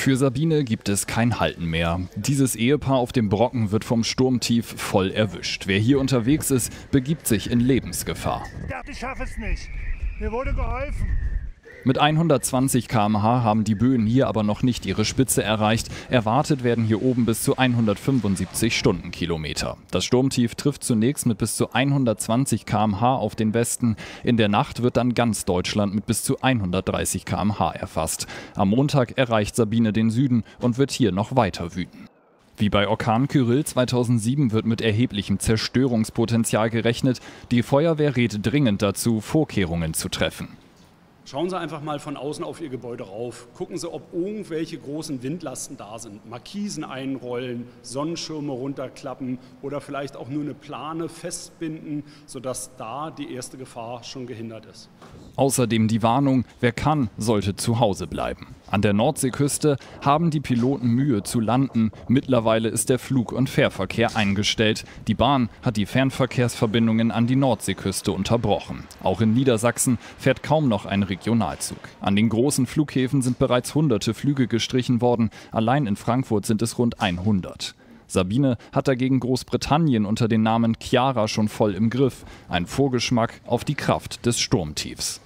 Für Sabine gibt es kein Halten mehr. Dieses Ehepaar auf dem Brocken wird vom Sturmtief voll erwischt. Wer hier unterwegs ist, begibt sich in Lebensgefahr. Ich dachte, ich schaffe es nicht. Mir wurde geholfen. Mit 120 km/h haben die Böen hier aber noch nicht ihre Spitze erreicht. Erwartet werden hier oben bis zu 175 Stundenkilometer. Das Sturmtief trifft zunächst mit bis zu 120 km/h auf den Westen. In der Nacht wird dann ganz Deutschland mit bis zu 130 km/h erfasst. Am Montag erreicht Sabine den Süden und wird hier noch weiter wüten. Wie bei Orkan Kyrill 2007 wird mit erheblichem Zerstörungspotenzial gerechnet. Die Feuerwehr rät dringend dazu, Vorkehrungen zu treffen. Schauen Sie einfach mal von außen auf Ihr Gebäude rauf. Gucken Sie, ob irgendwelche großen Windlasten da sind. Markisen einrollen, Sonnenschirme runterklappen oder vielleicht auch nur eine Plane festbinden, sodass da die erste Gefahr schon gehindert ist. Außerdem die Warnung, wer kann, sollte zu Hause bleiben. An der Nordseeküste haben die Piloten Mühe zu landen. Mittlerweile ist der Flug- und Fährverkehr eingestellt. Die Bahn hat die Fernverkehrsverbindungen an die Nordseeküste unterbrochen. Auch in Niedersachsen fährt kaum noch ein Regionalzug. An den großen Flughäfen sind bereits hunderte Flüge gestrichen worden. Allein in Frankfurt sind es rund 100. Sabine hat dagegen Großbritannien unter dem Namen Chiara schon voll im Griff. Ein Vorgeschmack auf die Kraft des Sturmtiefs.